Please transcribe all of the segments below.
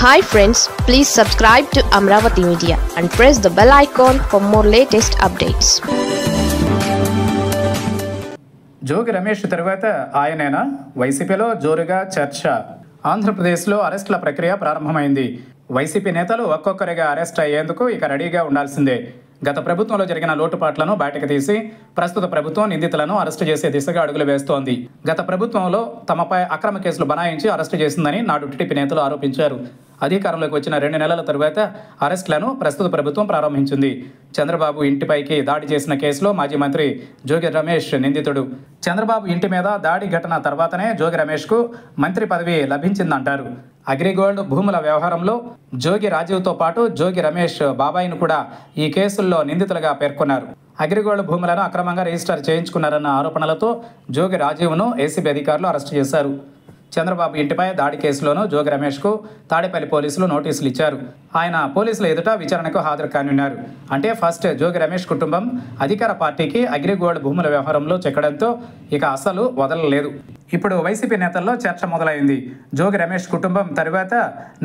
Hi friends please subscribe to Amaravati media and press the bell icon for more latest updates Jogi Ramesh తర్వాత ఆయనేనా? వైసీపీలో జోరుగా చర్చ. ఆంధ్రప్రదేశ్లో అరెస్టుల ప్రక్రియ ప్రారంభమైంది. వైసీపీ నేతలు ఒక్కొక్కరిగా అరెస్ట్ అయ్యేందుకు ఇక రెడీగా ఉండాల్సిందే. గత ప్రభుత్వంలో జరిగిన లోటుపాట్లను బయటకు తీసి ప్రస్తుత ప్రభుత్వం నిందితులను అరెస్టు చేసే దిశగా అడుగులు వేస్తోంది. గత ప్రభుత్వంలో తమపై అక్రమ కేసులు బనాయించి అరెస్టు చేసిందని నాడు టీడీపీ నేతలు ఆరోపించారు. అధికారంలోకి వచ్చిన రెండు నెలల తరువాత అరెస్టులను ప్రస్తుత ప్రభుత్వం ప్రారంభించింది. చంద్రబాబు ఇంటిపైకి దాడి చేసిన కేసులో మాజీ మంత్రి జోగి రమేష్ నిందితుడు. చంద్రబాబు ఇంటి మీద దాడి ఘటన తర్వాతనే జోగి రమేష్కు మంత్రి పదవి లభించిందంటారు. అగ్రిగోల్డ్ భూముల వ్యవహారంలో జోగి రాజీవ్తో పాటు జోగి రమేష్ బాబాయిను కూడా ఈ కేసుల్లో నిందితులుగా పేర్కొన్నారు. అగ్రిగోల్డ్ భూములను అక్రమంగా రిజిస్టర్ చేయించుకున్నారన్న ఆరోపణలతో జోగి రాజీవ్ను ఏసీబీ అధికారులు అరెస్టు చేశారు. చంద్రబాబు ఇంటిపై దాడి కేసులోనూ జోగి రమేష్కు తాడేపల్లి పోలీసులు నోటీసులు ఇచ్చారు. ఆయన పోలీసుల ఎదుట విచారణకు హాజరు కానున్నారు. అంటే ఫస్ట్ జోగి రమేష్ కుటుంబం అధికార పార్టీకి అగ్రిగోల్డ్ భూముల వ్యవహారంలో చెక్కడంతో ఇక అసలు వదలలేదు. ఇప్పుడు వైసీపీ నేతల్లో చర్చ మొదలైంది. జోగి రమేష్ కుటుంబం తరువాత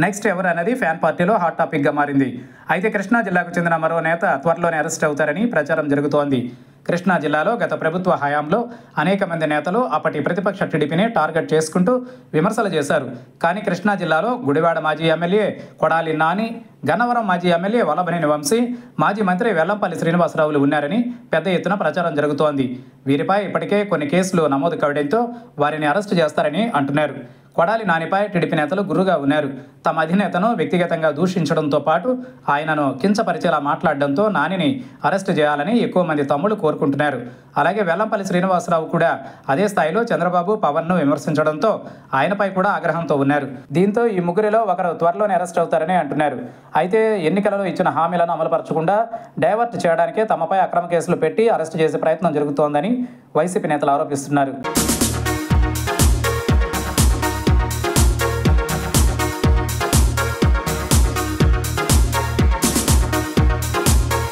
నెక్స్ట్ ఎవరు అనేది ఫ్యాన్ పార్టీలో హాట్ టాపిక్గా మారింది. అయితే కృష్ణా జిల్లాకు చెందిన మరో నేత త్వరలోనే అరెస్ట్ అవుతారని ప్రచారం జరుగుతోంది. కృష్ణా జిల్లాలో గత ప్రభుత్వ హయాంలో అనేక మంది నేతలు అప్పటి ప్రతిపక్ష టీడీపీని టార్గెట్ చేసుకుంటూ విమర్శలు చేశారు. కానీ కృష్ణా జిల్లాలో గుడివాడ మాజీ ఎమ్మెల్యే కొడాలి నాని గన్నవరం మాజీ ఎమ్మెల్యే వల్లభనేని వంశీ మాజీ మంత్రి వెల్లంపల్లి శ్రీనివాసరావులు ఉన్నారని పెద్ద ఎత్తున ప్రచారం జరుగుతోంది. వీరిపై ఇప్పటికే కొన్ని కేసులు నమోదు కావడంతో వారిని అరెస్టు చేస్తారని అంటున్నారు. కొడాలి నానిపై టీడీపీ నేతలు గురుగా ఉన్నారు. తమ అధినేతను వ్యక్తిగతంగా దూషించడంతో పాటు ఆయనను కించపరిచేలా మాట్లాడడంతో నానిని అరెస్టు చేయాలని ఎక్కువ మంది తమ్ముళ్ళు కోరుకుంటున్నారు. అలాగే వెల్లంపల్లి శ్రీనివాసరావు కూడా అదే స్థాయిలో చంద్రబాబు పవన్ను విమర్శించడంతో ఆయనపై కూడా ఆగ్రహంతో ఉన్నారు. దీంతో ఈ ముగ్గురిలో ఒకరు త్వరలోనే అరెస్ట్ అవుతారని అంటున్నారు. అయితే ఎన్నికలలో ఇచ్చిన హామీలను అమలుపరచకుండా డైవర్ట్ చేయడానికే తమపై అక్రమ కేసులు పెట్టి అరెస్టు చేసే ప్రయత్నం జరుగుతోందని వైసీపీ నేతలు ఆరోపిస్తున్నారు.